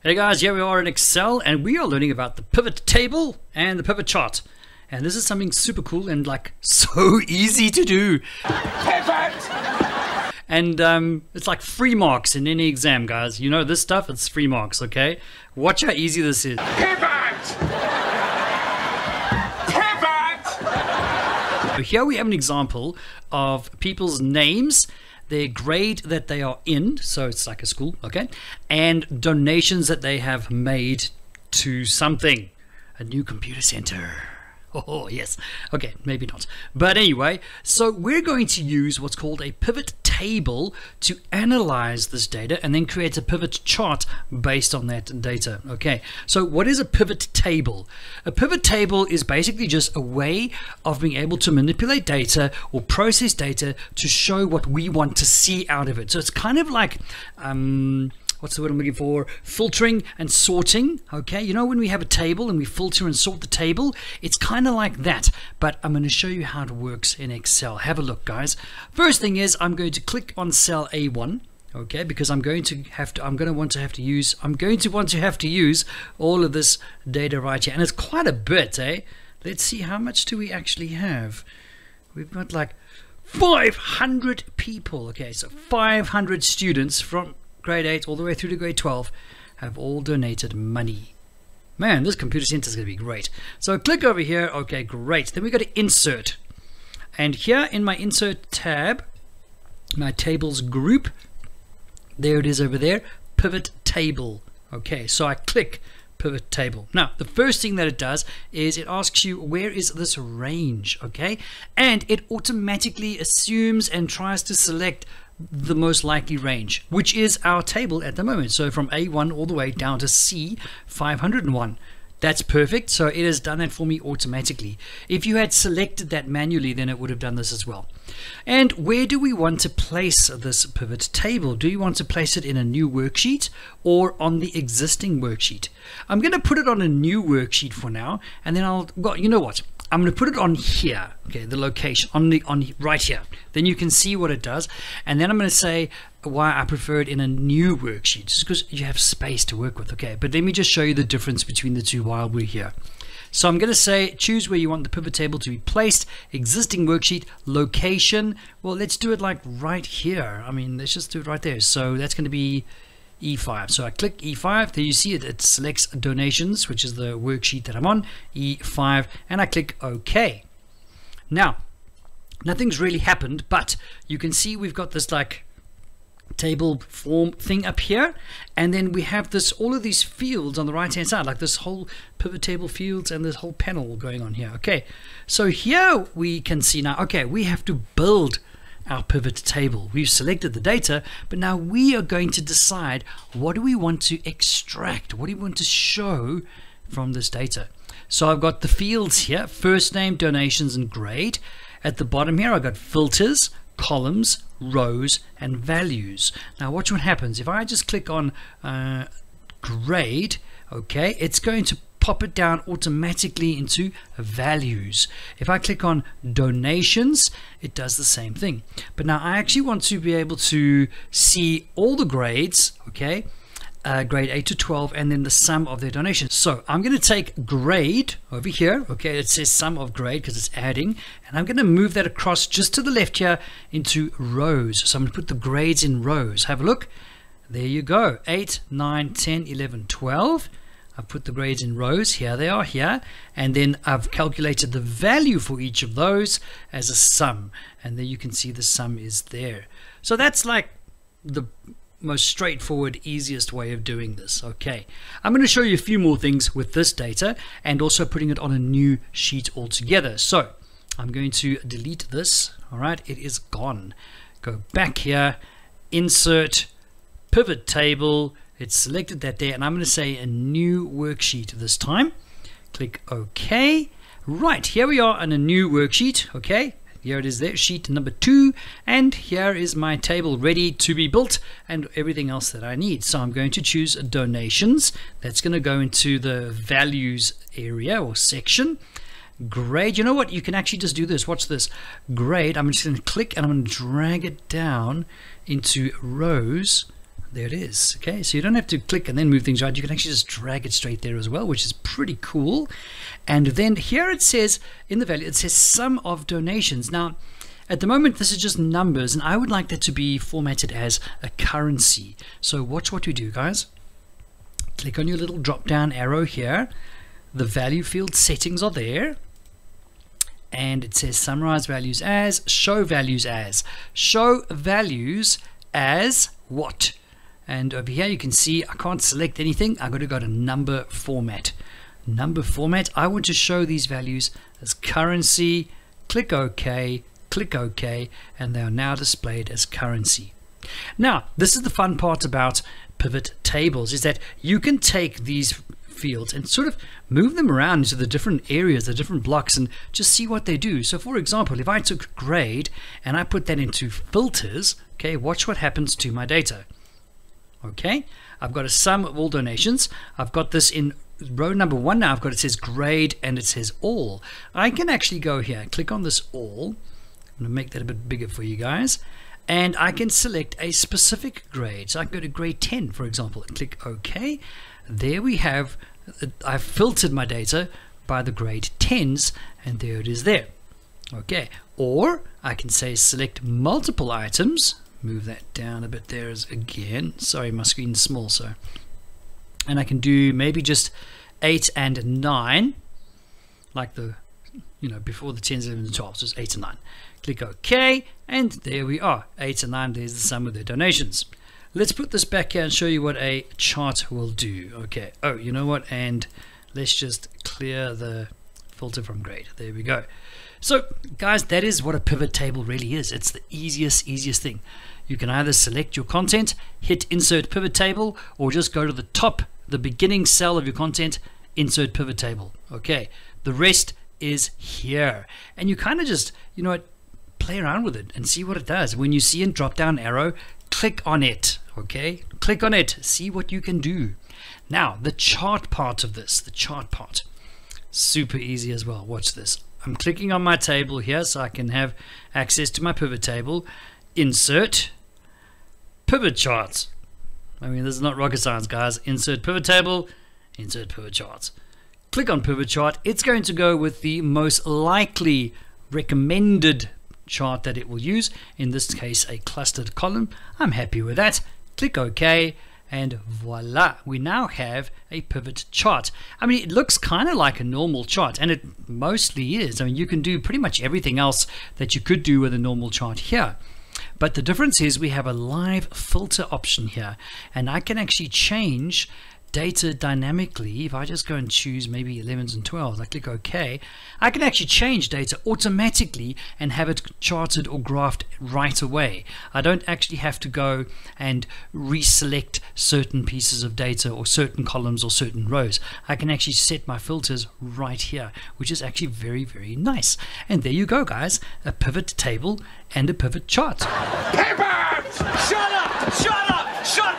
Hey guys, here we are in Excel and we are learning about the pivot table and the pivot chart. And this is something super cool and like so easy to do. Pivot! And um, it's like free marks in any exam, guys. You know this stuff, it's free marks, okay? Watch how easy this is. Pivot! Pivot! So here we have an example of people's names their grade that they are in, so it's like a school, okay, and donations that they have made to something, a new computer center. Oh, yes. Okay, maybe not. But anyway, so we're going to use what's called a pivot table to analyze this data and then create a pivot chart based on that data. Okay, so what is a pivot table? A pivot table is basically just a way of being able to manipulate data or process data to show what we want to see out of it. So it's kind of like, um, what's the word I'm looking for? Filtering and sorting. Okay, you know when we have a table and we filter and sort the table, it's kind of like that. But I'm going to show you how it works in Excel. Have a look, guys. First thing is I'm going to click on cell A1 okay because I'm going to have to I'm going to want to have to use I'm going to want to have to use all of this data right here and it's quite a bit eh let's see how much do we actually have we've got like 500 people okay so 500 students from grade 8 all the way through to grade 12 have all donated money. Man, this computer center is going to be great. So I click over here. Okay, great. Then we go to insert. And here in my insert tab, my tables group, there it is over there, pivot table. Okay, so I click pivot table. Now, the first thing that it does is it asks you where is this range, okay? And it automatically assumes and tries to select the most likely range, which is our table at the moment. So from A1 all the way down to C501. That's perfect. So it has done that for me automatically. If you had selected that manually, then it would have done this as well. And where do we want to place this pivot table? Do you want to place it in a new worksheet or on the existing worksheet? I'm going to put it on a new worksheet for now, and then I'll, well, you know what? I'm going to put it on here, okay, the location on the on right here. Then you can see what it does, and then I'm going to say why I prefer it in a new worksheet, just because you have space to work with. Okay, but let me just show you the difference between the two while we're here. So I'm going to say choose where you want the pivot table to be placed, existing worksheet, location. Well, let's do it like right here. I mean, let's just do it right there. So that's going to be E5. So I click E5, there you see it, it selects donations, which is the worksheet that I'm on, E5, and I click OK. Now, nothing's really happened, but you can see we've got this like table form thing up here and then we have this all of these fields on the right hand side like this whole pivot table fields and this whole panel going on here okay so here we can see now okay we have to build our pivot table. We've selected the data, but now we are going to decide what do we want to extract? What do we want to show from this data? So I've got the fields here, first name, donations, and grade. At the bottom here, I've got filters, columns, rows, and values. Now watch what happens. If I just click on uh, grade, okay, it's going to pop it down automatically into values. If I click on donations, it does the same thing. But now I actually want to be able to see all the grades, okay, uh, grade 8 to 12 and then the sum of their donations. So I'm going to take grade over here, okay, it says sum of grade because it's adding, and I'm going to move that across just to the left here into rows. So I'm going to put the grades in rows. Have a look. There you go. 8, 9, 10, 11, 12. I've put the grades in rows, here they are here, and then I've calculated the value for each of those as a sum, and there you can see the sum is there. So that's like the most straightforward, easiest way of doing this. Okay, I'm going to show you a few more things with this data and also putting it on a new sheet altogether. So I'm going to delete this. All right, it is gone. Go back here, insert, pivot table, it's selected that there and I'm going to say a new worksheet this time. Click OK. Right, here we are on a new worksheet. Okay, here it is there, sheet number two. And here is my table ready to be built and everything else that I need. So I'm going to choose donations. That's going to go into the values area or section. Grade, you know what? You can actually just do this. Watch this. Grade, I'm just going to click and I'm going to drag it down into rows there it is. Okay, so you don't have to click and then move things around. You can actually just drag it straight there as well, which is pretty cool. And then here it says in the value, it says sum of donations. Now, at the moment, this is just numbers, and I would like that to be formatted as a currency. So watch what we do, guys. Click on your little drop-down arrow here. The value field settings are there. And it says summarize values as, show values as. Show values as what? And over here you can see I can't select anything. I've got to go to number format. Number format, I want to show these values as currency. Click OK click OK, and they are now displayed as currency. Now, this is the fun part about pivot tables, is that you can take these fields and sort of move them around into the different areas, the different blocks, and just see what they do. So for example, if I took grade and I put that into filters, okay, watch what happens to my data. Okay, I've got a sum of all donations. I've got this in row number one now. I've got it says grade and it says all. I can actually go here, click on this all, I'm going to make that a bit bigger for you guys. And I can select a specific grade. So I can go to grade 10, for example, and click OK. There we have, I've filtered my data by the grade 10s, and there it is there. Okay, or I can say select multiple items. Move that down a bit there again. Sorry, my screen's small, so. And I can do maybe just 8 and 9, like the, you know, before the 10s, 11s, and 12s, so it's 8 and 9. Click OK, and there we are. 8 and 9, there's the sum of their donations. Let's put this back here and show you what a chart will do. Okay, oh, you know what? And let's just clear the filter from grade. There we go. So, guys, that is what a pivot table really is. It's the easiest, easiest thing. You can either select your content, hit insert pivot table, or just go to the top, the beginning cell of your content, insert pivot table. Okay, the rest is here. And you kind of just, you know play around with it and see what it does. When you see a drop down arrow, click on it. Okay, click on it, see what you can do. Now, the chart part of this, the chart part, super easy as well. Watch this. I'm clicking on my table here so I can have access to my pivot table. Insert pivot charts. I mean, this is not rocket science, guys. Insert pivot table, insert pivot charts. Click on pivot chart. It's going to go with the most likely recommended chart that it will use, in this case a clustered column. I'm happy with that. Click OK and voila, we now have a pivot chart. I mean, it looks kind of like a normal chart, and it mostly is. I mean, you can do pretty much everything else that you could do with a normal chart here. But the difference is we have a live filter option here, and I can actually change data dynamically, if I just go and choose maybe 11s and 12s, I click OK, I can actually change data automatically and have it charted or graphed right away. I don't actually have to go and reselect certain pieces of data or certain columns or certain rows. I can actually set my filters right here, which is actually very, very nice. And there you go, guys, a pivot table and a pivot chart. Paper! Shut up! Shut up! Shut